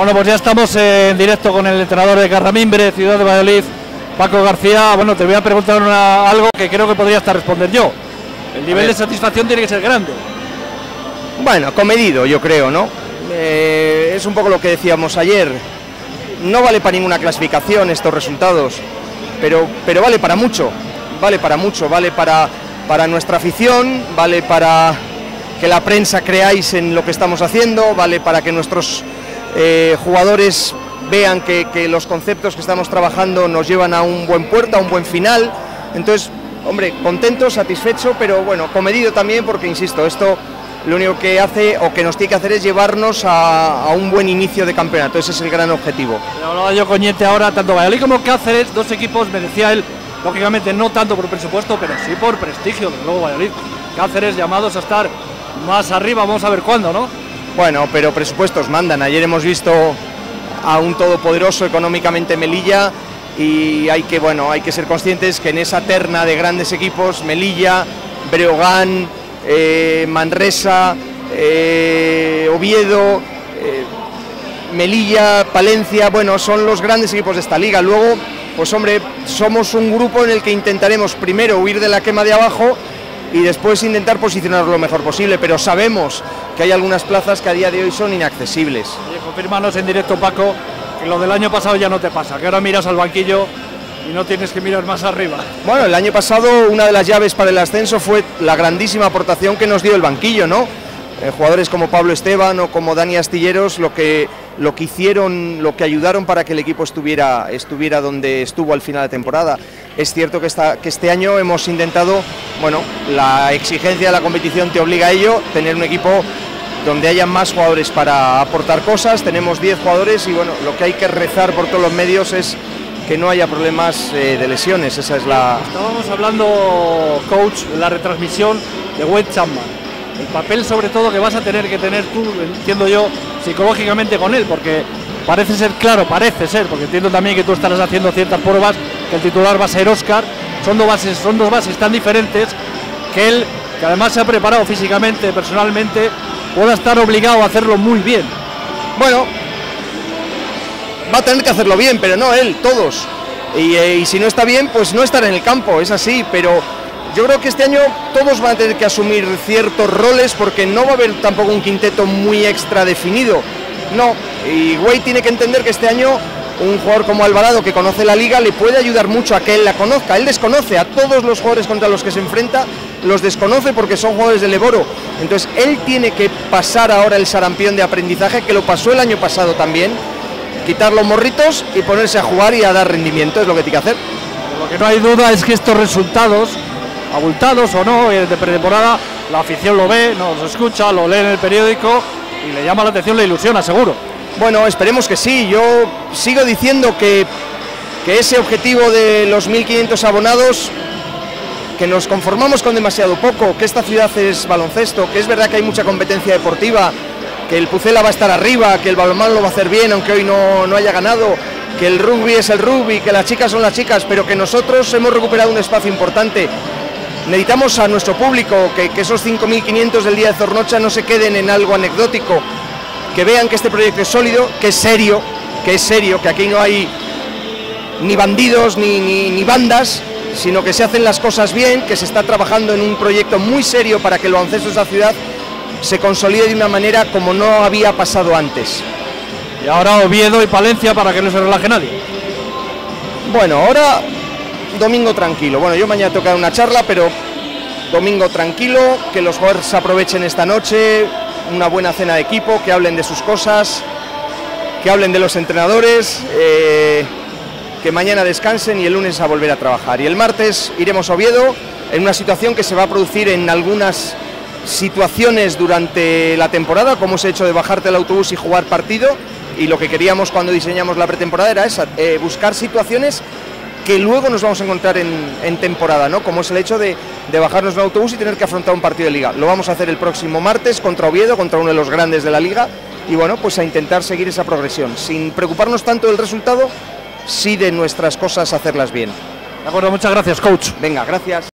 Bueno, pues ya estamos en directo con el entrenador de Carramimbre, Ciudad de Valladolid, Paco García. Bueno, te voy a preguntar algo que creo que podría hasta responder yo. El nivel de satisfacción tiene que ser grande. Bueno, comedido, yo creo, ¿no? Eh, es un poco lo que decíamos ayer. No vale para ninguna clasificación estos resultados, pero, pero vale para mucho. Vale para mucho, vale para, para nuestra afición, vale para que la prensa creáis en lo que estamos haciendo, vale para que nuestros eh, jugadores vean que, los conceptos que estamos trabajando nos llevan a un buen puerto, a un buen final. Entonces, hombre, contento, satisfecho, pero bueno, comedido también porque, insisto, esto lo único que hace o que nos tiene que hacer es llevarnos a, un buen inicio de campeonato. Ese es el gran objetivo. Hablaba yo con ahora, tanto Valladolid como Cáceres, dos equipos, me decía él, lógicamente no tanto por presupuesto, pero sí por prestigio, luego Valladolid. Cáceres llamados a estar más arriba, vamos a ver cuándo, ¿no? Bueno, pero presupuestos mandan. Ayer hemos visto a un todopoderoso económicamente Melilla y hay que, bueno, hay que ser conscientes que en esa terna de grandes equipos, Melilla, Breogán, eh, Manresa, eh, Oviedo, eh, Melilla, Palencia, bueno, son los grandes equipos de esta liga. Luego, pues hombre, somos un grupo en el que intentaremos primero huir de la quema de abajo y después intentar posicionar lo mejor posible, pero sabemos que hay algunas plazas que a día de hoy son inaccesibles. Oye, confirmanos en directo, Paco, que lo del año pasado ya no te pasa, que ahora miras al banquillo y no tienes que mirar más arriba. Bueno, el año pasado una de las llaves para el ascenso fue la grandísima aportación que nos dio el banquillo, ¿no? Eh, jugadores como Pablo Esteban o como Dani Astilleros lo que, lo que hicieron, lo que ayudaron para que el equipo estuviera, estuviera donde estuvo al final de temporada. Es cierto que, este año hemos intentado, bueno, la exigencia de la competición te obliga a ello, tener un equipo donde haya más jugadores para aportar cosas, tenemos 10 jugadores y bueno, lo que hay que rezar por todos los medios es que no haya problemas eh, de lesiones, esa es la... Estábamos hablando, coach, en la retransmisión de Wade Chapman. El papel sobre todo que vas a tener que tener tú, entiendo yo, psicológicamente con él, porque parece ser claro, parece ser, porque entiendo también que tú estarás haciendo ciertas pruebas, que el titular va a ser Oscar, son dos bases, son dos bases tan diferentes que él, que además se ha preparado físicamente, personalmente, pueda estar obligado a hacerlo muy bien. Bueno, va a tener que hacerlo bien, pero no él, todos. Y, eh, y si no está bien, pues no estar en el campo, es así, pero yo creo que este año todos van a tener que asumir ciertos roles porque no va a haber tampoco un quinteto muy extra definido. No, y Way tiene que entender que este año un jugador como Alvarado que conoce la liga le puede ayudar mucho a que él la conozca. Él desconoce a todos los jugadores contra los que se enfrenta, los desconoce porque son jugadores de Leboro. Entonces él tiene que pasar ahora el sarampión de aprendizaje que lo pasó el año pasado también, quitar los morritos y ponerse a jugar y a dar rendimiento, es lo que tiene que hacer. Lo que no hay duda es que estos resultados abultados o no, de pretemporada, la afición lo ve, nos escucha, lo lee en el periódico y le llama la atención la ilusión, seguro. Bueno, esperemos que sí. Yo sigo diciendo que, que ese objetivo de los 1.500 abonados, que nos conformamos con demasiado poco, que esta ciudad es baloncesto, que es verdad que hay mucha competencia deportiva, que el Pucela va a estar arriba, que el balonmano lo va a hacer bien, aunque hoy no, no haya ganado, que el rugby es el rugby, que las chicas son las chicas, pero que nosotros hemos recuperado un espacio importante necesitamos a nuestro público que, esos 5.500 del día de Zornocha no se queden en algo anecdótico, que vean que este proyecto es sólido, que es serio, que es serio, que aquí no hay ni bandidos ni, ni, bandas, sino que se hacen las cosas bien, que se está trabajando en un proyecto muy serio para que el baloncesto de esta ciudad se consolide de una manera como no había pasado antes. Y ahora Oviedo y Palencia para que no se relaje nadie. Bueno, ahora domingo tranquilo. Bueno, yo mañana toca una charla, pero domingo tranquilo, que los jugadores aprovechen esta noche, una buena cena de equipo, que hablen de sus cosas, que hablen de los entrenadores, eh, que mañana descansen y el lunes a volver a trabajar. Y el martes iremos a Oviedo en una situación que se va a producir en algunas situaciones durante la temporada, como es el hecho de bajarte el autobús y jugar partido. Y lo que queríamos cuando diseñamos la pretemporada era esa, eh, buscar situaciones que luego nos vamos a encontrar en, temporada, ¿no? Como es el hecho de, de bajarnos en autobús y tener que afrontar un partido de liga. Lo vamos a hacer el próximo martes contra Oviedo, contra uno de los grandes de la liga, y bueno, pues a intentar seguir esa progresión, sin preocuparnos tanto del resultado, sí de nuestras cosas hacerlas bien. De acuerdo, muchas gracias, coach. Venga, gracias.